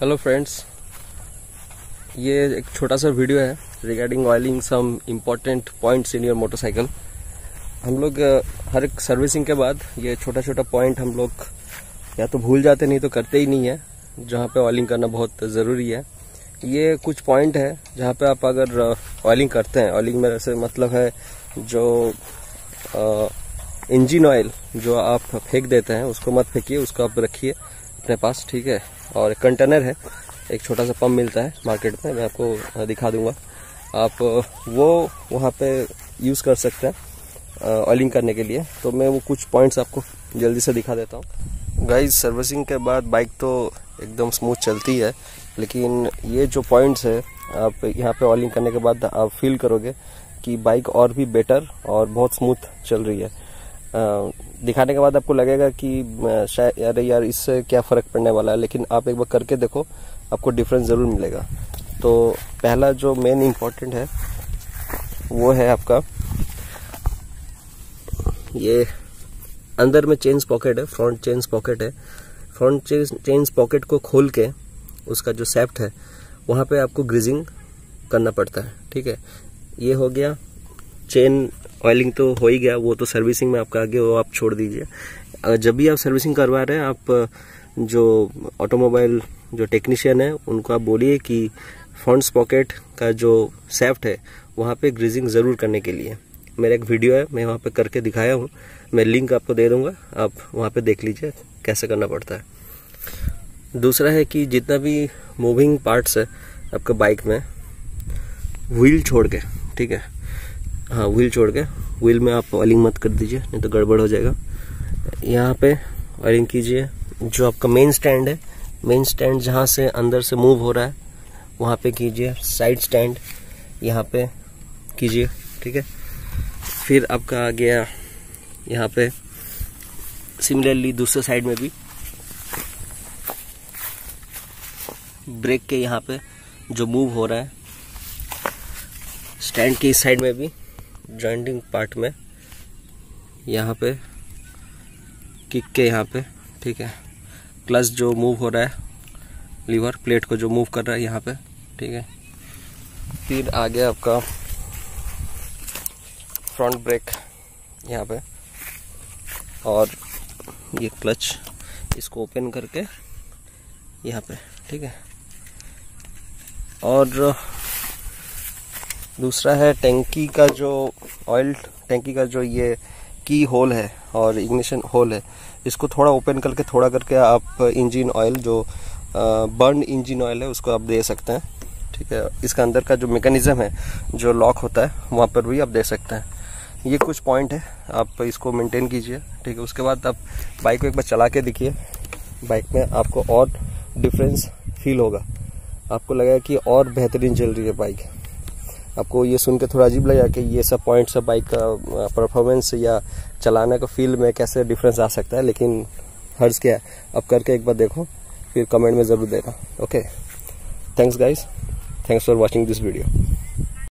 Hello friends ये एक छोटा सा वीडियो है regarding oiling some important points in your motorcycle हम लोग हर एक सर्विसिंग के बाद ये छोटा छोटा पॉइंट हम लोग या तो भूल जाते, नहीं तो करते ही नहीं है, जहाँ पे ऑयलिंग करना बहुत ज़रूरी है। ये कुछ पॉइंट है जहाँ पे आप अगर ऑयलिंग करते हैं ऑयलिंग में ऐसे मतलब है जो इंजन ऑयल जो आप फेंक देते हैं, उसको मत फेंकिए, उसको आप रखिए। अपने पास, ठीक है? और एक कंटेनर है। एक छोटा सा पंप मिलता है मार्केट में, मैं आपको दिखा दूँगा। आप वो वहाँ पे यूज़ कर सकते हैं ऑयलिंग करने के लिए। तो मैं वो कुछ पॉइंट्स आपको जल्दी से दिखा देता हूँ। गाइज़ सर्विसिंग के बाद बाइक तो एकदम स्मूथ चलती है, लेकिन ये जो पॉइंट्स है, आप यहाँ पे ऑयलिंग करने के बाद आप फील करोगे कि बाइक और भी बेटर और बहुत स्मूथ चल रही है। दिखाने के बाद आपको लगेगा कि शायद, अरे यार, इससे क्या फ़र्क पड़ने वाला है? लेकिन आप एक बार करके देखो, आपको डिफरेंस ज़रूर मिलेगा। तो पहला जो मेन इम्पोर्टेंट है, वो है आपका, ये अंदर में चेंज पॉकेट है फ्रंट चेंज पॉकेट है। फ्रंट चेंज पॉकेट को खोल के उसका जो सेफ्ट है, वहाँ पे आपको ग्रीजिंग करना पड़ता है, ठीक है? ये हो गया चेन ऑयलिंग तो हो ही गया, वो तो सर्विसिंग में आपका आगे वो आप छोड़ दीजिए। जब भी आप सर्विसिंग करवा रहे हैं, आप, जो ऑटोमोबाइल जो टेक्नीशियन है, उनको आप बोलिए कि फ्रंट पॉकेट का जो सेफ्ट है, वहाँ पे ग्रीजिंग ज़रूर करने के लिए। मेरा एक वीडियो है, मैं वहाँ पे करके दिखाया हूँ। मैं लिंक आपको दे दूँगा, आप वहाँ पे देख लीजिए कैसे करना पड़ता है। दूसरा है कि जितना भी मूविंग पार्ट्स है, आपके बाइक में व्हील छोड़ के, ठीक है? हाँ व्हील छोड़ के। व्हील में आप ऑयलिंग मत कर दीजिए, नहीं तो गड़बड़ हो जाएगा। यहाँ पे ऑयलिंग कीजिए, जो आपका मेन स्टैंड है मेन स्टैंड जहाँ से अंदर से मूव हो रहा है, वहाँ पे कीजिए साइड स्टैंड यहाँ पे कीजिए, ठीक है? फिर आपका आ गया यहाँ पे सिमिलरली दूसरे साइड में भी। ब्रेक के यहाँ पे जो मूव हो रहा है स्टैंड के इस साइड में भी। जॉइंटिंग पार्ट में, यहाँ पे किक के यहाँ पे, ठीक है? क्लच जो मूव हो रहा है लीवर प्लेट को जो मूव कर रहा है यहाँ पे, ठीक है? फिर आगे आपका फ्रंट ब्रेक यहाँ पे, और ये क्लच इसको ओपन करके यहाँ पे, ठीक है? और दूसरा है टैंकी का जो ऑयल टैंकी का जो ये की होल है और इग्निशन होल है, इसको थोड़ा ओपन करके, थोड़ा करके आप इंजन ऑयल जो बर्न इंजन ऑयल है, उसको आप दे सकते हैं। ठीक है, इसका अंदर का जो मेकनिज़म है, जो लॉक होता है, वहाँ पर भी आप दे सकते हैं। ये कुछ पॉइंट है, आप इसको मेंटेन कीजिए। ठीक है, उसके बाद आप बाइक को एक बार चला के देखिए। बाइक में आपको और डिफरेंस फील होगा। आपको लगेगा कि और बेहतरीन चल रही है बाइक आपको ये सुन के थोड़ा अजीब लगेगा कि ये सब पॉइंट्स सब बाइक का परफॉर्मेंस या चलाने का फील में कैसे डिफरेंस आ सकता है, लेकिन हर्ज क्या है? अब करके एक बार देखो, फिर कमेंट में ज़रूर देना okay thanks guys thanks for watching this video